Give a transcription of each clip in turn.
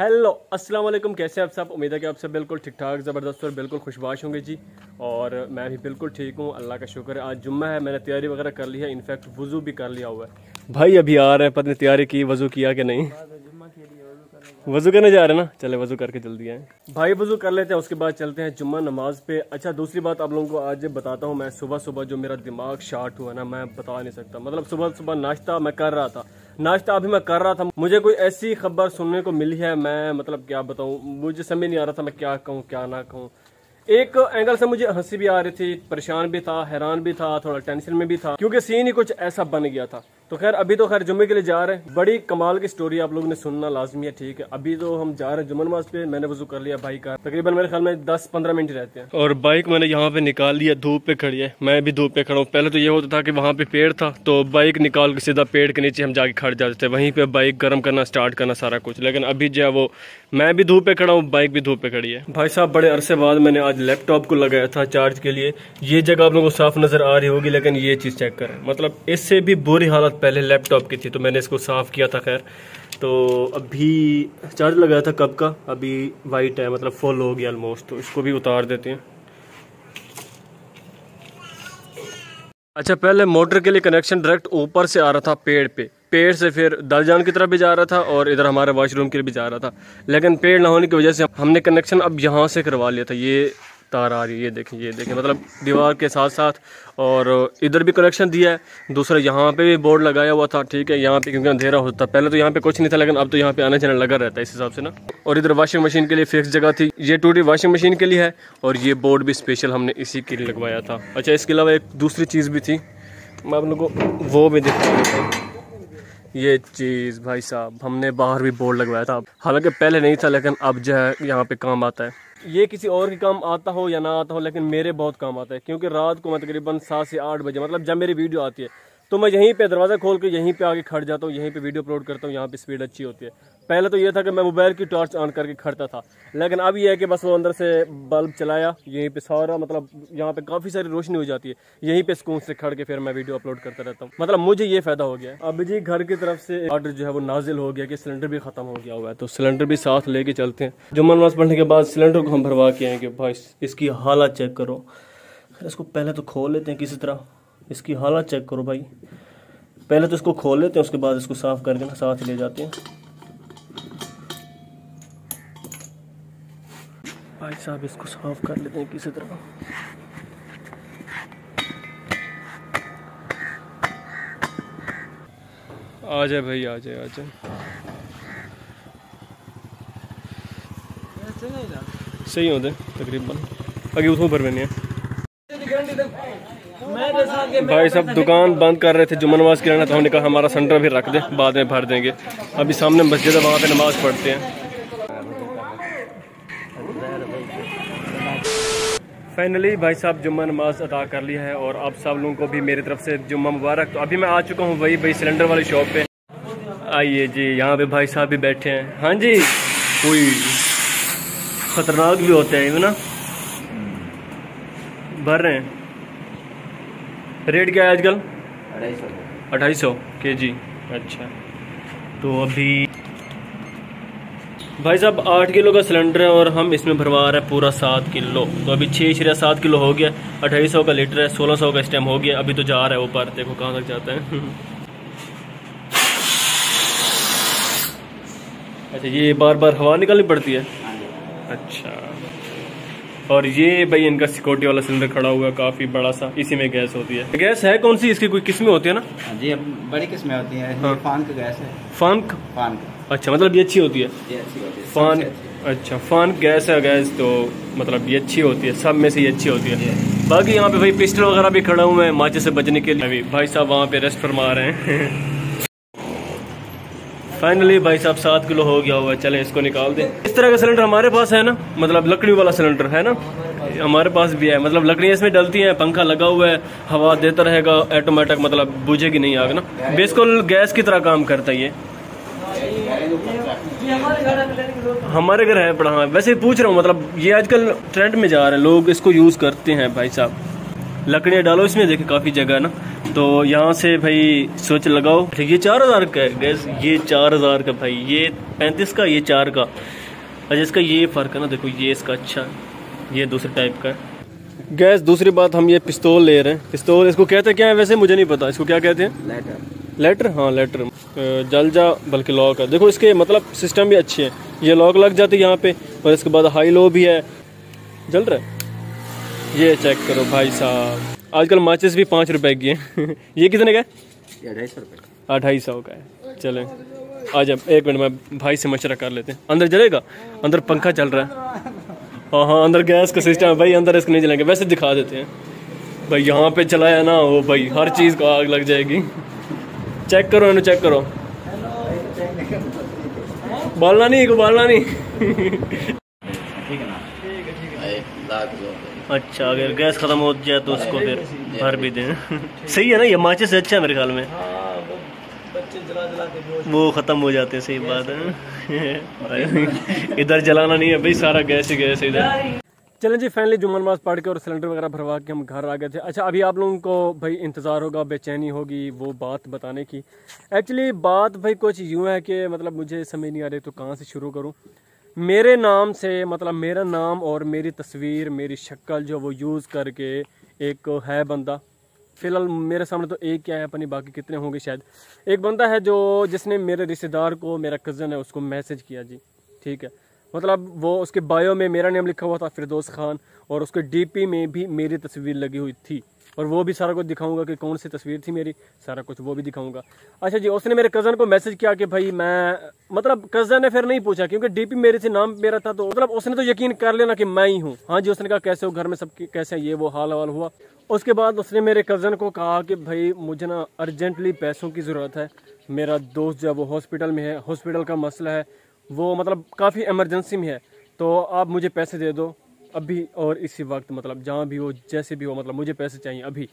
Hello अस्सलाम वालेकुम कैसे हैं आप सब? उम्मीद है कि आप सब बिल्कुल ठीक ठाक, ज़बरदस्त और बिल्कुल खुशबाश होंगे जी। और मैं भी बिल्कुल ठीक हूँ, अल्लाह का शुक्र है। आज जुम्मा है, मैंने तैयारी वगैरह कर ली है, इनफैक्ट वज़ू भी कर लिया हुआ है। भाई, अभी आ रहे हैं, पता नहीं तैयारी की, वज़ू किया कि नहीं? वज़ू करने जा रहे हैं ना? चले, वज़ू करके जल्दी आए। भाई, वज़ू कर लेते हैं, उसके बाद चलते हैं जुम्मा नमाज़ पे। अच्छा दूसरी बात आप लोगों को आज बताता हूँ, मैं सुबह सुबह जो मेरा दिमाग शार्ट हुआ ना, मैं बता नहीं सकता। मतलब सुबह सुबह नाश्ता मैं कर रहा था। नाश्ता अभी मैं कर रहा था। मुझे कोई ऐसी खबर सुनने को मिली है? मैं मतलब क्या बताऊँ? मुझे समझ नहीं आ रहा था मैं क्या कहूँ, क्या ना कहूँ। एक एंगल से मुझे हँसी भी आ रही थी, परेशान भी था, हैरान भी था, थोड़ा टेंशन में भी था, क्योंकि सीन ही कुछ ऐसा बन गया था। तो खैर अभी तो खैर जुम्मे के लिए जा रहे हैं। बड़ी कमाल की स्टोरी आप लोगों ने सुनना लाजमी है ठीक है। अभी तो हम जा रहे हैं जुम्मन नमाज़ पे। मैंने वज़ू कर लिया बाइक का। तकरीबन मेरे ख्याल में दस पंद्रह मिनट रहते हैं। और बाइक मैंने यहाँ पे निकाल लिया धूप पे खड़ी है। मैं भी धूप पे खड़ा हूँ। पहले तो ये होता था कि वहाँ पे पेड़ था तो बाइक निकाल के सीधा पेड़ के नीचे हम जाके खड़ जाते थे। वहीं पे बाइक गर्म करना स्टार्ट करना सारा कुछ। लेकिन अभी जो है वो मैं भी धूप पे खड़ा हूँ बाइक भी धूप पे खड़ी है। भाई साहब बड़े अरसे बाद मैंने आज लैपटॉप को लगाया था चार्ज के लिए। ये जगह आप लोगों को साफ़ नज़र आ रही होगी लेकिन ये चीज़ चेक करें। मतलब इससे भी बुरी हालत पहले लैपटॉप की थी तो मैंने इसको साफ़ किया था, खैर। तो अभी चार्ज लगाया था कब का? अभी वाइट है मतलब फुल हो गया ऑलमोस्ट तो इसको भी उतार देते हैं। अच्छा पहले मोटर के लिए कनेक्शन डायरेक्ट ऊपर से आ रहा था पेड़ पे। पेड़ से फिर दलजान की तरफ़ भी जा रहा था और इधर हमारे वॉशरूम के लिए भी जा रहा था। लेकिन पेड़ ना होने की वजह से हमने कनेक्शन अब यहाँ से करवा लिया था। ये तार आ रही है, ये देखें ये देखें। मतलब दीवार के साथ साथ और इधर भी कनेक्शन दिया है, दूसरा यहाँ पे भी बोर्ड लगाया हुआ था, ठीक है, यहाँ पे क्योंकि अंधेरा होता, पहले तो यहाँ पे कुछ नहीं था, लेकिन अब तो यहाँ पे आने जाने लगा रहता है इस हिसाब से ना। और इधर वॉशिंग मशीन के लिए फिक्स जगह थी, ये टूटी वॉशिंग मशीन के लिए है, और ये बोर्ड भी स्पेशल हमने इसी के लिए लगवाया था। अच्छा इसके अलावा एक दूसरी चीज़ भी थी, मैं आप लोग को वो भी दिखा ये चीज़ भाई साहब, हमने बाहर भी बोर्ड लगवाया था। हालाँकि पहले नहीं था, लेकिन अब जो है यहाँ पे काम आता है। ये किसी और के काम आता हो या ना आता हो, लेकिन मेरे बहुत काम आता है, क्योंकि रात को मैं तकरीबन सात से आठ बजे मतलब जब मेरी वीडियो आती है तो मैं यहीं पे दरवाज़ा खोल के यहीं पे आगे खड़ जाता हूँ, यहीं पे वीडियो अपलोड करता हूँ, यहाँ पे स्पीड अच्छी होती है। पहले तो ये था कि मैं मोबाइल की टॉर्च ऑन करके खड़ता था, लेकिन अब ये है कि बस वो अंदर से बल्ब चलाया, यहीं पे सारा मतलब यहाँ पे काफ़ी सारी रोशनी हो जाती है। यहीं पे सुकून से खड़ के फिर मैं वीडियो अपलोड करता रहता हूँ। मतलब मुझे ये फ़ायदा हो गया। अब जी घर की तरफ़ से ऑर्डर जो है वो नाजिल हो गया कि सिलेंडर भी ख़त्म हो गया हुआ है तो सिलेंडर भी साथ लेके चलते हैं। जुम्मन नमाज़ पढ़ने के बाद सिलेंडर को हम भरवा के आएँगे। भाई, इसकी हालत चेक करो। इसको पहले तो खोल लेते हैं किसी तरह। इसकी हालत चेक करो भाई। पहले तो इसको खोल लेते हैं उसके बाद इसको साफ़ करके ना साथ ले जाते हैं। भाई साहब इसको साफ़ कर लेते हैं किसी तरह। आ जाए भाई आ जाए आ जाए। सही होते तकरीबन। अगे उसमें भर है। भाई साहब, दुकान बंद कर रहे थे जुम्मन नमाज़ के तो हमने कहा हमारा सेंटर भी रख दे, बाद में भर देंगे। अभी सामने मस्जिद है, वहाँ पे नमाज़ पढ़ते हैं। फाइनली भाई साहब जुम्मा नमाज़ अदा कर लिया है और आप सब लोगों को भी मेरी तरफ़ से जुम्मा मुबारक। तो अभी मैं आ चुका हूँ वही भाई सिलेंडर वाली शॉप पे। आइए जी, यहाँ पे भाई साहब भी बैठे हैं। हाँ जी। कोई खतरनाक भी होते हैं ना? भर रहे हैं। रेट क्या है आजकल? अढ़ाई सौ। के जी अच्छा। तो अभी भाई साहब आठ किलो का सिलेंडर है और हम इसमें भरवा रहे हैं पूरा सात किलो। तो अभी छः छिया सात किलो हो गया। अठाई सौ का लीटर है सोलह सौ का इस टाइम हो गया। अभी तो जा रहा है ऊपर। देखो कहाँ तक जाता है। अच्छा ये बार बार हवा निकालनी पड़ती है? अच्छा। और ये भाई इनका सिक्योरिटी वाला सिलेंडर खड़ा हुआ है काफ़ी बड़ा सा। इसी में गैस होती है। गैस है कौन सी? इसकी कोई किस्में होती है ना? हाँ जी बड़ी किस्में होती है। हाँ। फान का गैस है। फान फान अच्छा मतलब ये अच्छी होती है? ये अच्छी होती है। फान अच्छा फान गैस है गैस तो मतलब ये अच्छी होती है। सब में से ये अच्छी होती है। बाकी यहाँ पे भाई पिस्टल वगैरह भी खड़ा हुए हैं माचे से बचने के लिए। अभी भाई साहब वहाँ पे रेस्ट फरमा रहे हैं। फाइनली भाई साहब, सात किलो हो गया हुआ है। चले, इसको निकाल दें। इस तरह का सिलेंडर हमारे पास है ना? मतलब लकड़ी वाला सिलेंडर है ना? हमारे पास भी है। मतलब लकड़ियाँ इसमें डलती हैं, पंखा लगा हुआ है, हवा देता रहेगा ऑटोमेटिक मतलब बुझेगी नहीं आग, ना? बिल्कुल गैस की तरह काम करता है ये। हमारे घर है पड़ा हाँ वैसे पूछ रहा हूँ मतलब ये आजकल ट्रेंड में जा रहे हैं, लोग इसको यूज़ करते हैं, भाई साहब। लकड़ियाँ डालो, इसमें देखे, काफ़ी जगह, ना? तो यहाँ से भाई स्विच लगाओ। ये चार हज़ार का है। गैस ये चार हज़ार का भाई ये पैंतीस का ये चार का। अच्छा इसका ये फ़र्क है ना देखो ये इसका अच्छा है ये दूसरे टाइप का है। गैस दूसरी बात हम ये पिस्तौल ले रहे हैं। पिस्तौल इसको कहते क्या है वैसे मुझे नहीं पता। इसको क्या कहते हैं? लेटर लेटर हाँ लेटर जल जा बल्कि लॉक है। देखो इसके मतलब सिस्टम भी अच्छे हैं। ये लॉक लग जाती है यहाँ पे और इसके बाद हाई लो भी है। जल रहा है? ये चेक करो भाई साहब। आजकल माचिस भी पाँच रुपए की है। ये कितने का है? सौ रुपये ढाई सौ का है। चले आ जा एक मिनट में भाई से मशरा कर लेते हैं। अंदर जलेगा? अंदर पंखा चल रहा है। हाँ हाँ अंदर गैस का सिस्टम है। भाई अंदर इसको नहीं जलेंगे। वैसे दिखा देते हैं। भाई यहाँ पे चलाया ना वो भाई हर चीज़ को आग लग जाएगी। चेक करो इन्हें चेक करो। बालना नहीं को बालना नहीं ठीक है ना अच्छा अगर गैस खत्म हो जाए तो उसको फिर भर भी दें। सही है ना, ये माचिस से अच्छा है मेरे ख्याल में। वो ख़त्म हो जाते हैं, सही बात है। इधर जलाना नहीं है भाई, सारा गैस ही गैस इधर। चलें जी फाइनली जुम्मन नमाज़ पढ़ के और सिलेंडर वगैरह भरवा के हम घर आ गए थे। अच्छा अभी आप लोगों को भाई इंतज़ार होगा, बेचैनी होगी, वो बात बताने की। एक्चुअली बात भाई कुछ यूँ है कि मतलब मुझे समझ नहीं आ रही तो कहाँ से शुरू करूँ? मेरे नाम से मतलब मेरा नाम और मेरी तस्वीर, मेरी शक्ल जो वो यूज़ करके एक है बंदा। फ़िलहाल मेरे सामने तो एक क्या है अपनी बाकी कितने होंगे शायद। एक बंदा है जो, जिसने मेरे रिश्तेदार को, मेरा कज़न है, उसको मैसेज किया जी। ठीक है। मतलब वो उसके बायो में मेरा नाम लिखा हुआ था फिरदोस खान और उसके डीपी में भी मेरी तस्वीर लगी हुई थी। और वो भी सारा कुछ दिखाऊँगा कि कौन सी तस्वीर थी मेरी, सारा कुछ वो भी दिखाऊँगा। अच्छा जी, उसने मेरे कज़न को मैसेज किया कि भाई मैं मतलब कज़न ने फिर नहीं पूछा क्योंकि डीपी मेरे से नाम मेरा था तो मतलब उसने तो यकीन कर लेना कि मैं ही हूँ। हाँ जी, उसने कहा, कैसे हो घर में सब कैसे ये वो हाल हाल हुआ। उसके बाद उसने मेरे कज़न को कहा कि भाई मुझे ना अर्जेंटली पैसों की ज़रूरत है। मेरा दोस्त जब वो हॉस्पिटल में है हॉस्पिटल का मसला है। वो मतलब काफ़ी एमरजेंसी में है। तो आप मुझे पैसे दे दो अभी और इसी वक्त मतलब जहाँ भी हो, जैसे भी हो मतलब मुझे पैसे चाहिए अभी।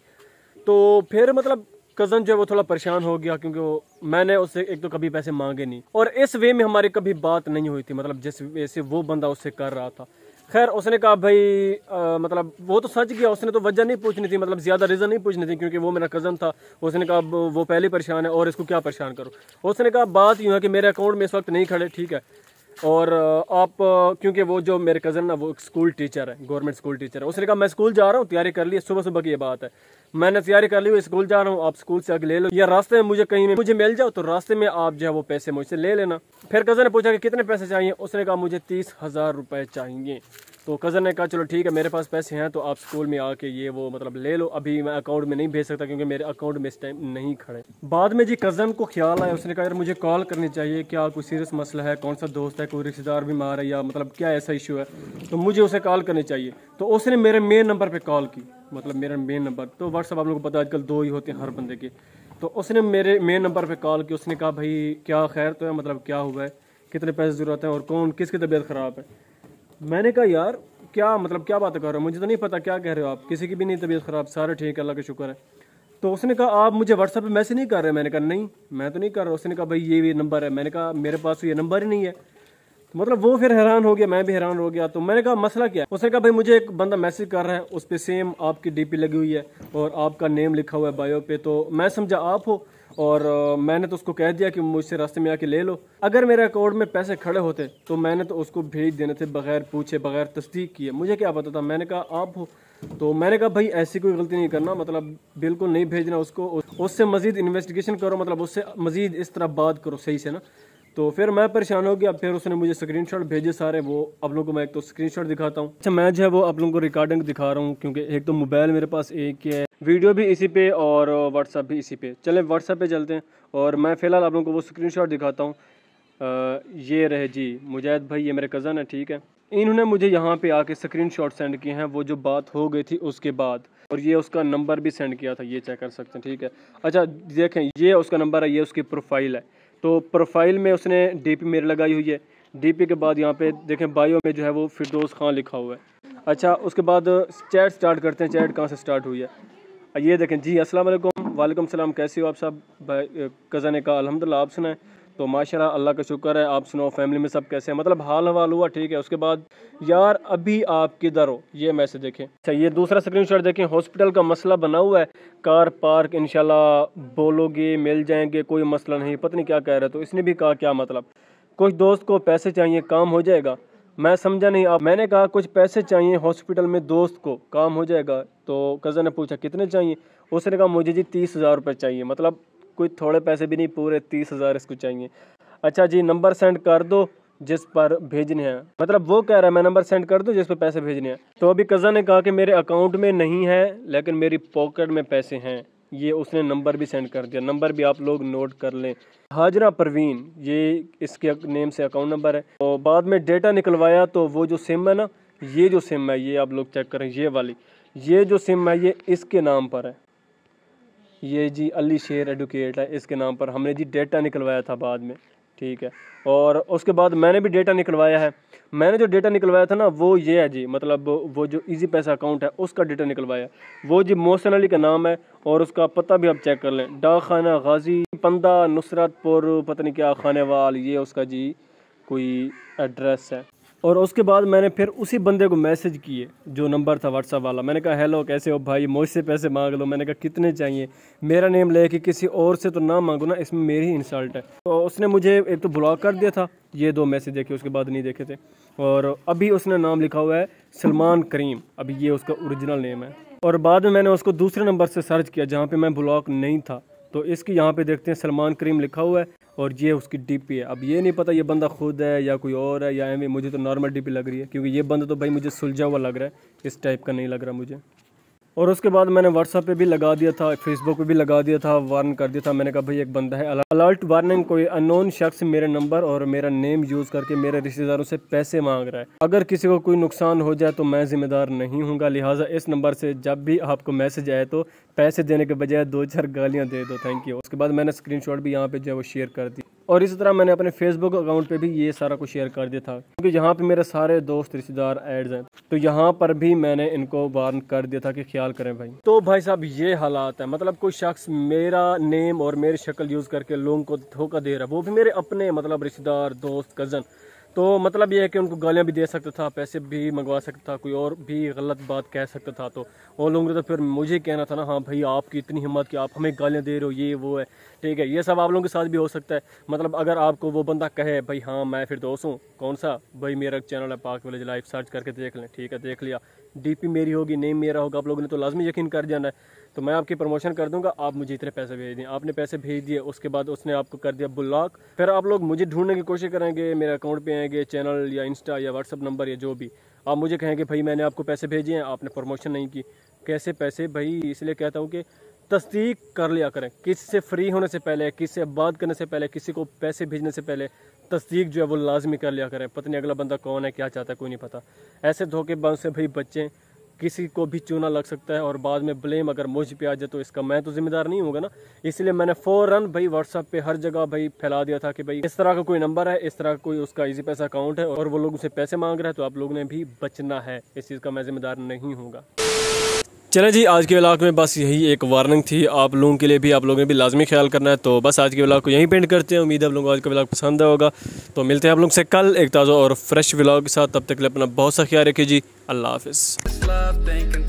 तो फिर मतलब कज़न जो है वो थोड़ा परेशान हो गया क्योंकि वो, मैंने उससे एक तो कभी पैसे मांगे नहीं। और इस वे में हमारी कभी बात नहीं हुई थी मतलब जिस वे से वो बंदा उससे कर रहा था। खैर उसने कहा भाई आ, मतलब वो तो सच गया उसने तो वजह नहीं पूछनी थी मतलब ज़्यादा रीज़न नहीं पूछनी थी क्योंकि वो मेरा कज़न था। उसने कहा वो पहले परेशान है और इसको क्या परेशान करो? उसने कहा बात यूँ है कि मेरे अकाउंट में इस वक्त नहीं खड़े ठीक है? और आप क्योंकि वो जो मेरे कज़न ना वो स्कूल टीचर है गवर्नमेंट स्कूल टीचर है। उसने कहा मैं स्कूल जा रहा हूँ तैयारी कर ली सुबह सुबह की ये बात है। मैंने तैयारी कर ली हुई, स्कूल जा रहा हूँ, आप स्कूल से आगे ले लो। या रास्ते में मुझे कहीं में मुझे मिल जाओ तो रास्ते में आप जो है वो पैसे मुझसे ले लेना। फिर कज़न ने पूछा कि कितने पैसे चाहिए? उसने कहा, मुझे तीस हज़ार रुपए चाहिए। तो कज़न ने कहा, चलो ठीक है, मेरे पास पैसे हैं तो आप स्कूल में आके ये वो मतलब ले लो। अभी मैं अकाउंट में नहीं भेज सकता क्योंकि मेरे अकाउंट में इस टाइम नहीं खड़े बाद में जी कज़न को ख्याल आया, उसने कहा, यार, मुझे कॉल करनी चाहिए, क्या कोई सीरियस मसला है? कौन सा दोस्त है? कोई रिश्तेदार बीमार है या मतलब क्या ऐसा इशू है? तो मुझे उसे कॉल करनी चाहिए। तो उसने मेरे मेन नंबर पर कॉल की मतलब मेरा मेन नंबर तो व्हाट्सअप आप लोगों को पता आजकल दो ही होते हैं हर बंदे के। तो उसने मेरे मेन नंबर पर कॉल की, उसने कहा, भाई, क्या खैर तो है? मतलब क्या हुआ है? कितने पैसे ज़रूरत है? और कौन, किसकी तबीयत ख़राब है? मैंने कहा, यार, क्या मतलब क्या बात कर रहे हो? मुझे तो नहीं पता क्या कह रहे हो आप। किसी की भी नहीं तबीयत ख़राब, सारे ठीक है, अल्लाह का शुक्र है। तो उसने कहा, आप मुझे व्हाट्सअप पे मैसेज नहीं कर रहे? मैंने कहा, नहीं, मैं तो नहीं कर रहा। उसने कहा, भाई, ये भी नंबर है। मैंने कहा, मेरे पास तो ये नंबर ही नहीं है। तो मतलब वो फिर हैरान हो गया, मैं भी हैरान हो गया। तो मैंने कहा, मसला क्या है? उसने कहा, भाई, मुझे एक बंदा मैसेज कर रहा है, उस पर सेम आपकी डीपी लगी हुई है और आपका नेम लिखा हुआ है बायो पे। तो मैं समझा, आप हो? और मैंने तो उसको कह दिया कि मुझसे रास्ते में आके ले लो। अगर मेरे अकाउंट में पैसे खड़े होते तो मैंने तो उसको भेज देने थे बगैर पूछे, बगैर तस्दीक किए। मुझे क्या पता था? मैंने कहा, आप हो। तो मैंने कहा, भाई, ऐसी कोई गलती नहीं करना। मतलब बिल्कुल नहीं भेजना उसको। उससे मजीद इन्वेस्टिगेशन करो। मतलब उससे मजीद इस तरह बात करो। सही से ना? तो फिर मैं परेशान हो गया, फिर उसने मुझे स्क्रीनशॉट भेजे सारे वो। आप लोगों को मैं एक तो स्क्रीनशॉट दिखाता हूँ। अच्छा मैं जो है वो आप लोगों को रिकॉर्डिंग दिखा रहा हूँ, क्योंकि एक तो मोबाइल मेरे पास एक ही है। वीडियो भी इसी पे और व्हाट्सअप भी इसी पे। चले व्हाट्सअप पे चलते हैं और मैं फ़िलहाल आप लोगों को वो स्क्रीन दिखाता हूँ। ये रहे जी, मुजाहिद भाई, ये मेरे कज़न है, ठीक है? इन्होंने मुझे यहाँ पे आके स्क्रीन शॉट सेंड किए हैं, वो जो बात हो गई थी उसके बाद। और ये उसका नंबर भी सेंड किया था, ये चेक कर सकते हैं, ठीक है? अच्छा देखें, ये उसका नंबर है, ये उसकी प्रोफ़ाइल है। तो प्रोफ़ाइल में उसने डी पी मेरी लगाई हुई है। डीपी के बाद यहाँ पे देखें बायो में जो है वो फिरदोस खान लिखा हुआ है। अच्छा उसके बाद चैट स्टार्ट करते हैं। चैट कहाँ से स्टार्ट हुई है? ये देखें, जी, अस्सलाम वालेकुम। सलाम, कैसे हो आप सब? कज़न कहा अलहमदिल्ला आप सुनाए। तो माशाल्लाह, अल्लाह का शुक्र है, आप सुनो फैमिली में सब कैसे हैं? मतलब हाल हवाल हुआ, ठीक है, उसके बाद यार अभी आप किधर हो? ये मैसेज देखें। अच्छा ये दूसरा स्क्रीनशॉट देखें हॉस्पिटल का मसला बना हुआ है, कार पार्क इंशाल्लाह बोलोगे, मिल जाएँगे, कोई मसला नहीं, पता नहीं क्या कह रहे तो इसने भी कहा क्या मतलब? कुछ दोस्त को पैसे चाहिए, काम हो जाएगा। मैं समझा नहीं, आप, मैंने कहा कुछ पैसे चाहिए हॉस्पिटल में दोस्त को, काम हो जाएगा तो कज़न ने पूछा, कितने चाहिए? उसने कहा, मुझे जी तीस हज़ार रुपये चाहिए मतलब कोई थोड़े पैसे भी नहीं, पूरे तीस हज़ार इसको चाहिए। अच्छा जी, नंबर सेंड कर दो जिस पर भेजने हैं। मतलब वो कह रहा है, मैं नंबर सेंड कर दूँ जिस पर पैसे भेजने हैं। तो अभी कज़न ने कहा कि मेरे अकाउंट में नहीं है, लेकिन मेरी पॉकेट में पैसे हैं। ये उसने नंबर भी सेंड कर दिया। नंबर भी आप लोग नोट कर लें। हाजरा परवीन, ये इसके नेम से अकाउंट नंबर है। तो बाद में डेटा निकलवाया तो वो जो सिम है ना, ये जो सिम है, ये आप लोग चेक करें, ये वाली। ये जो सिम है, ये इसके नाम पर है। ये जी अली शेर एडुकेट है, इसके नाम पर हमने जी डेटा निकलवाया था बाद में, ठीक है। और उसके बाद मैंने भी डेटा निकलवाया है। मैंने जो डेटा निकलवाया था ना, वो ये है जी मतलब वो जो इजी पैसा अकाउंट है, उसका डेटा निकलवाया। वो जी मोहसिन अली का नाम है, और उसका पता भी आप चेक कर लें। डाक खाना गाजी, पंदा, नुसरतपुर, पता नहीं क्या खाने वाल ये उसका जी कोई एड्रेस है। और उसके बाद मैंने फिर उसी बंदे को मैसेज किए, जो नंबर था व्हाट्सअप वाला। मैंने कहा, हेलो, कैसे हो भाई? मुझसे पैसे मांग लो। मैंने कहा, कितने चाहिए? मेरा नेम लेके किसी और से तो ना मांगो ना, इसमें मेरी इंसल्ट है। तो उसने मुझे एक तो ब्लॉक कर दिया था, ये दो मैसेज देखे, उसके बाद नहीं देखे थे। और अभी उसने नाम लिखा हुआ है सलमान करीम। अभी ये उसका ओरिजिनल नेम है। और बाद में मैंने उसको दूसरे नंबर से सर्च किया, जहाँ पर मैं ब्लॉक नहीं था। तो इसकी यहाँ पे देखते हैं सलमान करीम लिखा हुआ है और ये उसकी डीपी है। अब ये नहीं पता ये बंदा खुद है या कोई और है या एम मुझे तो नॉर्मल डीपी लग रही है, क्योंकि ये बंदा तो भाई मुझे सुलझा हुआ लग रहा है। इस टाइप का नहीं लग रहा मुझे। और उसके बाद मैंने व्हाट्सअप पे भी लगा दिया था फेसबुक पे भी लगा दिया था वार्न कर दिया था। मैंने कहा, भाई, एक बंदा है। अलर्ट वार्निंग कोई अननोन शख्स मेरे नंबर और मेरा नेम यूज़ करके मेरे रिश्तेदारों से पैसे मांग रहा है। अगर किसी को कोई नुकसान हो जाए तो मैं ज़िम्मेदार नहीं हूँ लिहाजा इस नंबर से जब भी आपको मैसेज आए तो पैसे देने के बजाय दो चार गालियाँ दे दो थैंक यू उसके बाद मैंने स्क्रीन भी यहाँ पर जो है वो शेयर कर दी. और इसी तरह मैंने अपने फेसबुक अकाउंट पे भी ये सारा कुछ शेयर कर दिया था. क्योंकि यहाँ पे मेरे सारे दोस्त, रिश्तेदार एड्स हैं. तो यहाँ पर भी मैंने इनको वार्न कर दिया था कि ख्याल करें भाई. तो भाई साहब, ये हालात है. मतलब कोई शख्स मेरा नेम और मेरी शक्ल यूज़ करके लोगों को धोखा दे रहा है, वो भी मेरे अपने मतलब रिश्तेदार, दोस्त कज़न तो मतलब ये है कि उनको गालियाँ भी दे सकता था, पैसे भी मंगवा सकता था, कोई और भी गलत बात कह सकता था। तो वो लोगों ने तो फिर मुझे कहना था ना हाँ भाई, आपकी इतनी हिम्मत कि आप हमें गालियाँ दे रहे हो, ये, वो है। ठीक है, ये सब आप लोगों के साथ भी हो सकता है। मतलब अगर आपको वो बंदा कहे, भाई हाँ मैं फिर दोस्त हूँ। कौन सा? भाई मेरा चैनल है पाक विलेज लाइफ सर्च करके देख लें। ठीक है, देख लिया। डीपी मेरी होगी नेम मेरा होगा, आप लोगों ने तो लाजमी यकीन कर जाना है। तो मैं आपकी प्रमोशन कर दूँगा, आप मुझे इतने पैसे भेज दिए, आपने पैसे भेज दिए, उसके बाद उसने आपको कर दिया ब्लॉक। फिर आप लोग मुझे ढूँढने की कोशिश करेंगे, मेरे अकाउंट पे आएँगे, चैनल या इंस्टा या व्हाट्सअप नंबर या जो भी। आप मुझे कहेंगे, भाई, मैंने आपको पैसे भेजे हैं, आपने प्रमोशन नहीं की। कैसे पैसे? भाई, इसलिए कहता हूँ कि तस्दीक कर लिया करें। किसी से फ्री होने से पहले किसी से बात करने से पहले, किसी को पैसे भेजने से पहले तस्दीक जो है वो लाजमी कर लिया करें। पता नहीं अगला बंदा कौन है, क्या चाहता है, कोई नहीं पता। ऐसे धोखेबाज से भाई बच्चे किसी को भी चूना लग सकता है और बाद में ब्लेम अगर मुझ पे आ जाए तो इसका मैं तो जिम्मेदार नहीं होगा ना। इसलिए मैंने फ़ौरन भाई व्हाट्सअप पे हर जगह भाई फैला दिया था कि भाई इस तरह का कोई नंबर है, इस तरह का कोई उसका इजी पैसा अकाउंट है और वो लोग उसे पैसे मांग रहे हैं तो आप लोगों ने भी बचना है। इस चीज़ का मैं जिम्मेदार नहीं हूँ चले जी, आज के व्लाग में बस यही एक वार्निंग थी। आप लोगों के लिए भी, आप लोगों ने भी लाजमी ख्याल करना है। तो बस आज के व्लाग को यहीं पेंट करते हैं। उम्मीद है आप लोगों को आज का ब्लाग पसंद होगा। तो मिलते हैं आप लोग से कल एक ताज़ा और फ्रेश व्लाग के साथ। तब तक के लिए अपना बहुत सा ख्याल रखिए जी। अल्लाह हाफिज़।